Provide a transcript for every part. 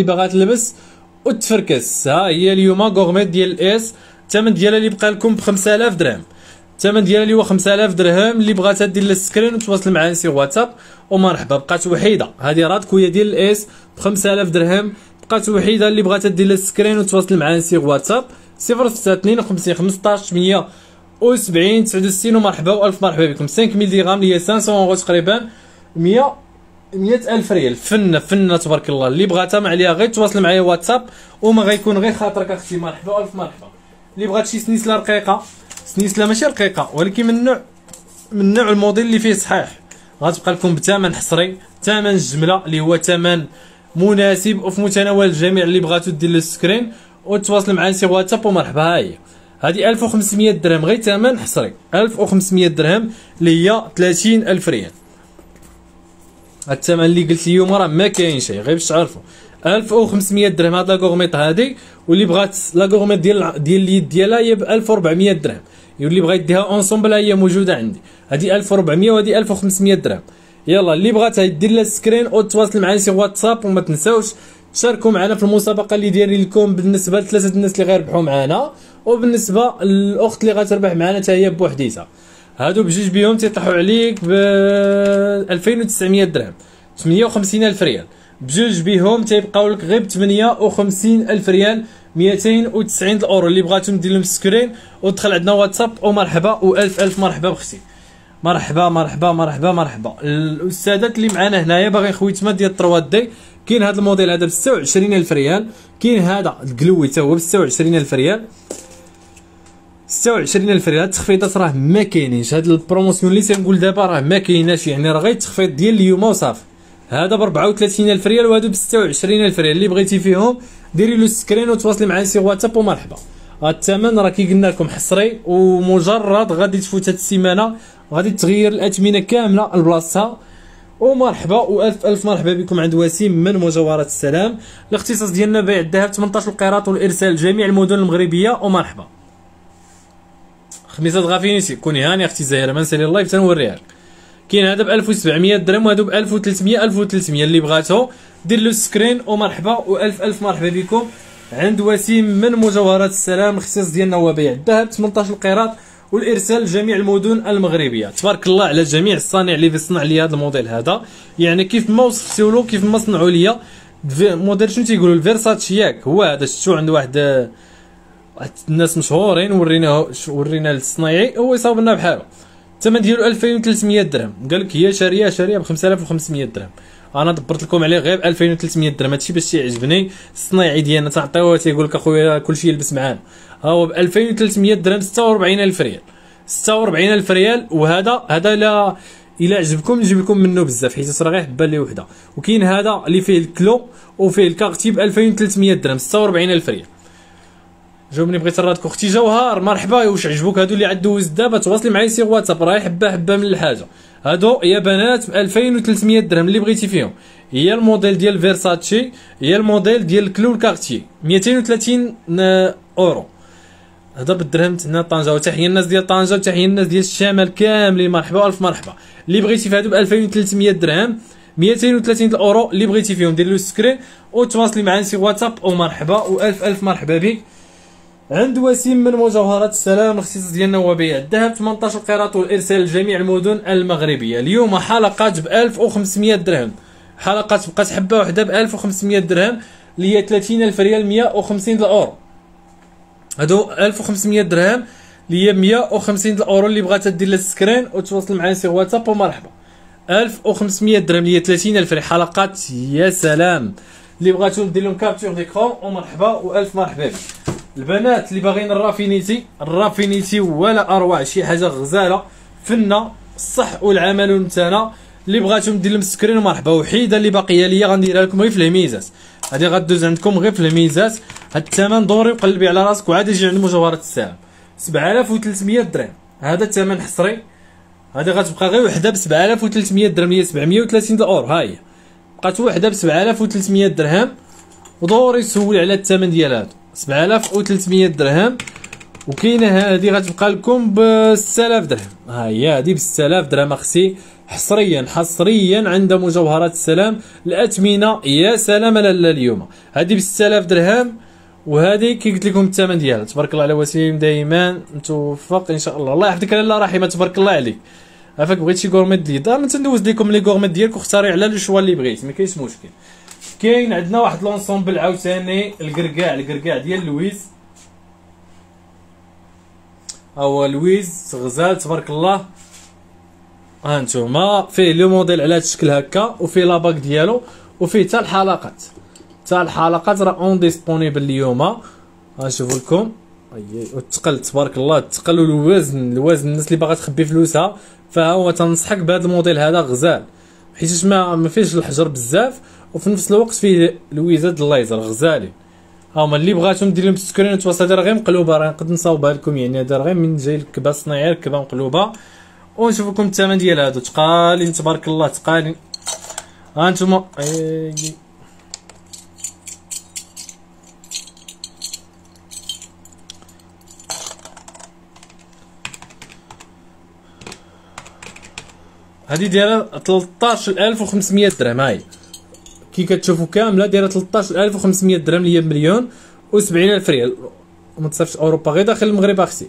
اللي باغا تلبس وتفركس ها هي اليوم gourmette ديال الاس الثمن ديالها اللي بقى لكم ب 5000 درهم. الثمن ديالها اللي هو 5000 درهم اللي بغاتها دير ال screen وتواصل معايا سي واتساب. ومرحبا بقات وحيدة. هذه راتكويه ديال الاس ب 5000 درهم. بقات وحيدة اللي بغاتها دير ال screen وتواصل معايا سي واتساب. 052 15 8 و70 69 ومرحبا وألف مرحبا بكم. 5000 درهم اللي هي 500 اورو تقريبا. 100 100 ألف ريال. فنه فنه تبارك الله. اللي بغاتها ما عليها غير تواصل معايا واتساب وما غيكون غير خاطرك أختي. مرحبا والف مرحبا. اللي بغات شي سنيسله رقيقة. سنيسله ماشي رقيقة ولكن من نوع من نوع الموديل اللي فيه صحيح. غتبقى لكم بثمن حصري ثمن الجمله اللي هو ثمن مناسب وفي متناول الجميع اللي بغاتو دير ال screen وتواصل معايا سي واتساب ومرحبا. ها هي هذه 1500 درهم غير ثمن حصري. 1500 درهم اللي هي 30000 ريال. الثمن اللي قلت اليوم راه ما كاين شي غير باش تعرفوا 1500 درهم هاد la gourmette هادي واللي بغات la gourmette ديال ديال اليد ديالها هي ب 1400 درهم. واللي بغا يديها ensemble هي موجودة عندي. هادي 1400 وهادي 1500 درهم. يلا اللي بغات دير لها screen أو تواصل معايا سي واتساب وما تنساوش شاركوا معنا في المسابقة اللي دايرين لكم بالنسبة لثلاثة الناس اللي غيربحوا معنا وبالنسبة للأخت اللي غتربح معنا حتى هي بوحديتها. هادو بجوج بيهم تيطيحوا عليك ب 2900 درهم 58 ألف ريال. بجوج بيهم تيبقاو لك غير ب 58 ألف ريال 290 الأورو. اللي بغاتو ندير لهم screen ودخل عندنا واتساب. ومرحبا وألف ألف مرحبا بختي مرحبا مرحبا مرحبا مرحبا. الأستاذات اللي معنا هنايا باغي خويتما ديال 3D كاين هذا الموديل هذا ب 26000 ريال كاين هذا القلوي حتى هو ب 26000 ريال. 26000 ريال التخفيضات راه ما كاينينش. هاد ال promotion اللي تنقول دابا راه ما كايناش. يعني راه غير التخفيض ديال اليوم وصافي هذا ب 34000 ريال وهادو ب 26000 ريال. اللي بغيتي فيهم ديري له screen وتواصلي معايا sur WhatsApp ومرحبا هاد الثمن راه كي قلنا لكم حصري ومجرد غادي تفوت هاد السيمانة. غادي تغير الاثمنه كاملة لبلاصتها ومرحبا وألف ألف مرحبا بكم عند وسيم من مجوهرات السلام. الاختصاص ديالنا بيع الذهب 18 القيراط والإرسال لجميع المدن المغربية. ومرحبا. خميسات غافينيتي كوني هاني أختي زهيرة ما نسالي ال live تنوريها لك كاين هذا ب 1700 درهم وهذا ب 1300 1300 اللي بغاتو. دير له screen ومرحبا والف ألف مرحبا بكم. عند وسيم من مجوهرات السلام الاختصاص ديالنا هو بيع الذهب 18 القيراط والإرسال لجميع المدن المغربية. تبارك الله على جميع الصانع اللي صنع لي هذا الموديل هذا. يعني كيف ما وصفتوا له كيف ما صنعوا لي موديل شنو تيقولوا؟ الفيرساتشي ياك هو هذا شفتو عند واحد الناس مشهورين وريناه ورينا للصنايعي هو يصاوب لنا بحاله. الثمن ديالو 2300 درهم. قال لك هي شاريه شارية ب 5500 درهم. أنا دبرت لكم عليه غير ب 2300 درهم. هادشي باش تيعجبني الصنايعي ديالنا تعطيوه تيقول لك أخويا كلشي يلبس معانا. ها هو ب 2300 درهم 46000 ريال. 46000 ريال وهذا هذا لا إلا عجبكم نجيب لكم منه بزاف حيت راه غير حبه اللي وحدة. وكاين هذا اللي فيه ال clou وفيه ال Cartier ب 2300 درهم 46000 ريال. جاوبني بغيت نرادك أختي جوهر مرحبا واش عجبوك هادو اللي عاد دوز دابا تواصلي معايا sur WhatsApp راه حبه حبه من الحاجة. هادو يا بنات ب 2300 درهم اللي بغيتي فيهم. هي الموديل ديال فيرساتشي هي الموديل ديال clou Cartier 230 أورو. هذا بالدرهم هنا طنجة وتحية الناس ديال طنجة وتحية الناس ديال الشمال كاملين. مرحبا ألف مرحبا. اللي بغيتي في ب 2300 درهم 230 أورو اللي بغيتي فيهم. دير له screen وتواصلي معنا sur WhatsApp ومرحبا وألف ألف مرحبا بك. عند وسيم من مجوهرات السلام الاختصاص ديالنا هو بيع الذهب. 18 قيراط والإرسال لجميع المدن المغربية. اليوم حلقات ب 1500 درهم. حلقات بقات حبة واحدة ب 1500 درهم اللي هي 30000 ريال 150 الأورو. هادو 1500 درهم اللي هي 150 الأورو اللي بغات دير لها screen وتواصل معايا sur WhatsApp ومرحبا. 1500 درهم اللي هي 30000 حلقات يا سلام. اللي بغاتو دير لهم capture d'écran ومرحبا وألف مرحبا بك. البنات اللي باغيين الرافينيتي الرافينيتي ولا أروع شي حاجة غزالة. فنة الصح والعمل نتانا اللي بغاتو ندير لهم screen مرحبا وحيدة اللي باقية ليا غنديرها لكم غير في الهميزات هادي غدوز عندكم غير في الهميزات هاد الثمن دوري وقلبي على راسك وعاد يجي عند مجوهرات السلام 7300 درهم. هذا الثمن حصري. هادي غتبقى غير وحدة ب 7300 درهم. هي 730 الاور ها هي. بقات وحدة ب 7300 درهم. ودوري سولي على الثمن ديال هادو. 7300 درهم. وكاينة هذه غتبقى لكم ب 6000 درهم. ها هي هذه ب 6000 درهم أختي حصريا حصريا عند مجوهرات السلام. الأثمنة يا سلام لالا اليوم. هذه ب 6000 درهم. وهذه كي قلت لكم الثمن ديالها. تبارك الله على وسيم دائما متوفق إن شاء الله. الله يحفظك لاله رحيمه تبارك الله عليك. عافاك بغيت شي gourmette ديال دار ما تندوز لكم les gourmettes ديالك واختاري على le choix اللي بغيت. ما كاينش مشكل. كاين عندنا واحد l'ensemble عاوتاني الكركاع الكركاع ديال لويز. هو لويز غزال تبارك الله. ها انتوما فيه le modèle على هذا الشكل هكا وفيه la bague ديالو وفيه حتى الحلقات. حتى الحلقات راه en disponible اليوم. غنشوف لكم. والثقل تبارك الله. الثقل والوزن الوزن. الناس اللي باغا تخبي فلوسها فها هو تنصحك بهذا الموديل هذا غزال. حيت ما فيهش الحجر بزاف وفي نفس الوقت فيه لويزات الليزر غزالين هما اللي بغاتهم دير لهم screen توصل راه غير مقلوبة. راه نقدر نصاوبها لكم يعني هذا غير من جاي الكبه صناعية الكبه مقلوبة. ونشوف لكم الثمن ديال هادو. تقالين تبارك الله تقالين. ها أنتم هذه دايرة 13500 درهم هاي. كي كتشوفوا كامله دايرة 13500 درهم اللي هي مليون و70000 ريال. ما تصيفش أوروبا غير داخل المغرب أختي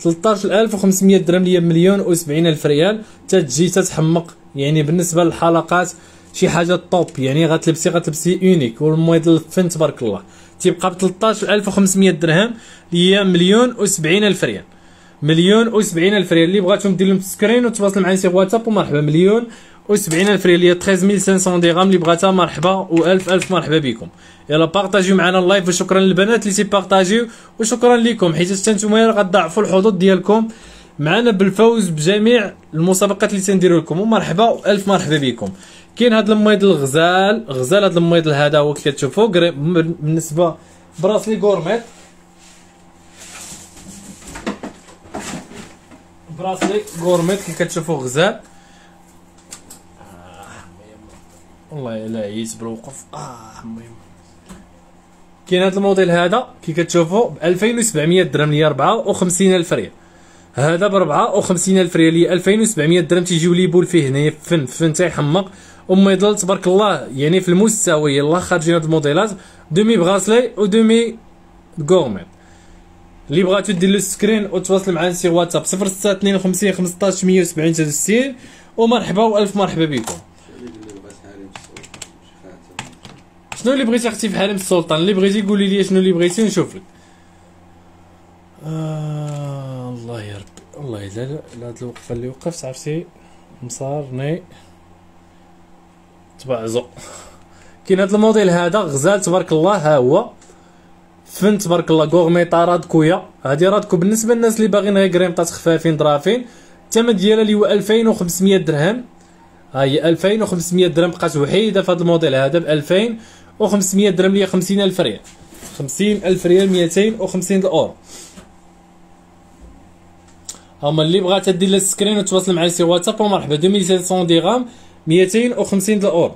13500 درهم اللي هي مليون و70000 ريال. تتجي تتحمق. يعني بالنسبة للحلقات شي حاجة top يعني غتلبسي غتلبسي unique والموديل الفن تبارك الله. تيبقى ب 13500 درهم اللي هي مليون و70000 ريال. مليون و70000 ريال. اللي بغاتهم دير لهم screen وتواصل معايا sur WhatsApp. ومرحبا مليون و70 ألف ريال. هي 13500 درهم. اللي بغاتها مرحبا و1000 ألف مرحبا بكم. يلا بارطاجيو معنا ال live. وشكرا للبنات اللي تيبارطاجيو وشكرا لكم. حيت حتى نتوما غتضاعفوا الحظوظ ديالكم. معنا بالفوز بجميع المسابقات اللي تنديروا لكم. ومرحبا والف مرحبا بكم. كاين هذا الميض الغزال. غزال هذا الميض هذا هو كتشوفوا بالنسبة bracelet gourmette. bracelet gourmette كي كتشوفوا غزال. والله الا عييت بالوقوف آه المهم. كاين هذا الموديل هذا كي كتشوفوا ب 2700 درهم ليا 54 ألف ريال. هذا ب 54 ألف ريال ليا 2700 درهم تيجيو les boules فيه هنايا فن فن تيحمق وموديل تبارك الله يعني في المستوى يلاه خارجين هاد الموديلات demi bracelet و demi gourmette. اللي بغاتو دير لو screen وتواصل معنا sur واتساب 0652 15 170 63 ومرحبا والف مرحبا بكم. شنو اللي بغيتي أختي في حريم السلطان؟ اللي بغيتي قولي لي شنو اللي بغيتي نشوف لك. آه الله يا ربي. الله لا لا الوقفة اللي وقفت عرفتي؟ مصارني تبعزو. كاين هاد الموديل هذا غزال تبارك الله ها هو. فن تبارك الله غورميطا رادكويا هادي رادكو بالنسبة للناس اللي باغيين غير غورميطات خفافين ظرافين. الثمن ديالها اللي هو 2500 درهم. ها هي 2500 درهم بقات وحيدة في هذا الموديل هذا ب 2000 و500 درهم ليا 50000 ريال. 50000 ريال 250 الأورو. هما اللي بغات دير لها ال screen وتواصل معايا sur واتساب ومرحبا 2700 درهم 250 الأورو.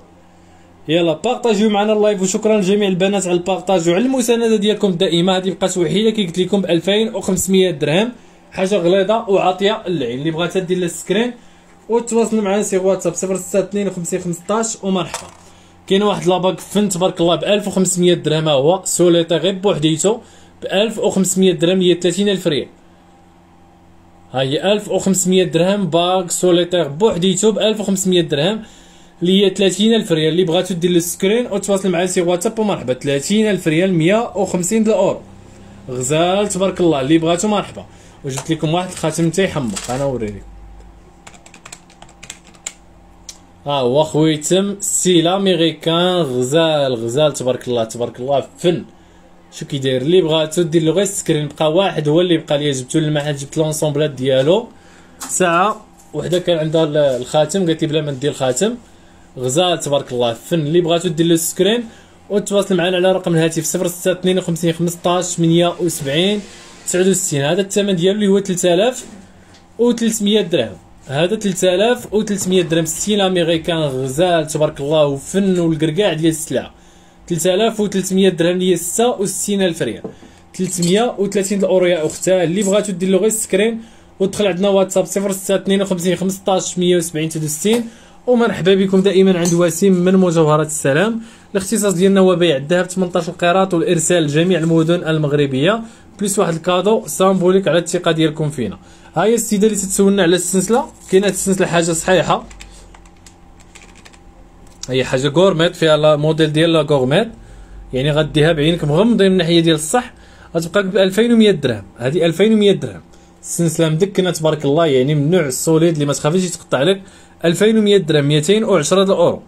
يلا بارطاجيو معنا ال live وشكرا لجميع البنات على ال partage وعلى المساندة ديالكم الدائمه هذه بقات وحيدة كي قلت لكم ب 2500 درهم. حاجة غليظة وعاطية للعين اللي بغات دير لها ال screen وتواصلوا معنا sur واتساب 0652 15 ومرحبا. كاين واحد la bague فن تبارك الله ب 1500 درهم هو سوليتي غير بوحديتو ب 1500 درهم هي 30000 ريال. ها هي 1500 درهم bague solitaire بوحديتو ب 1500 درهم اللي هي 30000 ريال. اللي بغاتو دير ال screen وتواصل معايا sur واتساب ومرحبا. 30000 ريال 150 الاورو غزال تبارك الله. اللي بغاتو مرحبا. وجبت لكم واحد الخاتم تيحمق أنا نوريكم ها هو خويتم style américain غزال غزال تبارك الله تبارك الله فن. شو كيداير اللي بغاتو دير له غير screen بقى واحد هو اللي بقى ليا جبتو للمحل جبت لونسومبلات ديالو. ساعة وحدة كان عندها الخاتم قالت لي بلا ما ندير الخاتم. غزال تبارك الله فن. اللي بغاتو دير له screen وتواصل معنا على رقم الهاتف 0652 15 78 69 هذا الثمن ديالو اللي هو 3300 درهم. هذا 3300 درهم. style américain غزال تبارك الله وفن والقرقاع ديال السلعه 3300 درهم هي 66 ألف ريال. 330 الاورو يا أختها. اللي بغاتو دير له غير screen ودخل عندنا واتساب 0652 15 170 63 ومرحبا بكم دائما عند وسيم من مجوهرات السلام. الاختصاص ديالنا هو بيع الذهب 18 قيراط والإرسال لجميع المدن المغربية. plus واحد ال cadeau symbolique على الثقة ديالكم فينا. ها هي السيدة اللي تتسولنا على السلسلة؟ كاينة السلسلة حاجة صحيحة. هي حاجة gourmette فيها موديل ديال la gourmette يعني غديها بعينك مغمضين من الناحية ديال الصح. غتبقاك ب 2100 درهم. هذه 2100 درهم. السلسلة مدكنة تبارك الله يعني من نوع ال solide اللي ما تخافيش يتقطع لك 2100 درهم 210 الأورو.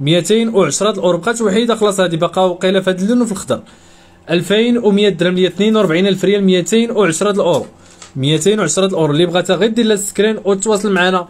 210 الأورو. بقات وحيدة خلاص هذه باقا وقيله في هذا اللون وفي الخضر. 2100 درهم اللي 42000 ريال 210 الأورو. 210 الأورو. اللي بغاتها غير دير لها ال screen وتواصل معنا.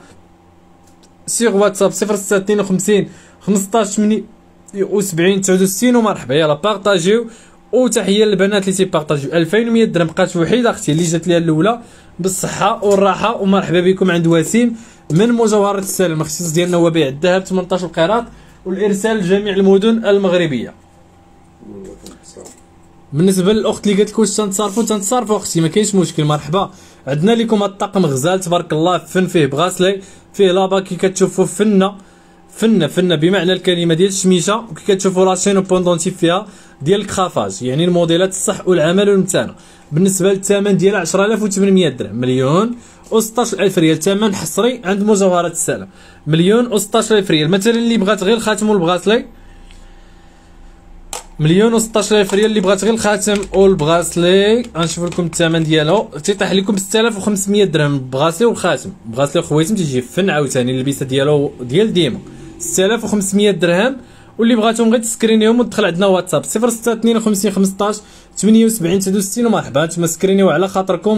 sur واتساب 0652 15 78 69 ومرحبا. يلا بارطاجيو. وتحيه للبنات اللي تيبارطاجيو. 2100 درهم. بقات وحيدة أختي اللي جات ليها الأولى. بالصحة والراحة. ومرحبا بكم عند وسيم من مجوهرات السلام الاختصاص ديالنا هو بيع الذهب 18 قيراط والإرسال لجميع المدن المغربية. بالنسبة للأخت اللي قالت لك واش تنتصرفوا تنتصرفوا أختي ما كاينش مشكل مرحبا. عندنا لكم الطقم غزال تبارك الله فن فيه bracelet فيه la bague كي كتشوفوا فنة فنة فنة بمعنى الكلمة ديال الشميشة وكي كتشوفوا la chaîne pendentif فيها ديال الكرافاج يعني الموديلات الصح والعمل والمتانة. بالنسبة للثمن ديالها 10800 درهم مليون و16000 ريال ثمن حصري عند مجوهرات السلام. مليون و16000 ريال. مثلا اللي بغات غير الخاتم وال bracelet مليون و16000 ريال اللي بغات غير الخاتم وال bracelet غنشوف لكم الثمن ديالو. تيطيح لكم ب 6500 درهم ال bracelet والخاتم. ال bracelet خويتم تيجي فن عاوتاني اللبسة ديالو ديال ديما. 6500 درهم. واللي بغاتهم غير تسكرينيهم ودخل عندنا واتساب. 0652 15 78 69 ومرحبا. نتوما سكرينيو على خاطركم.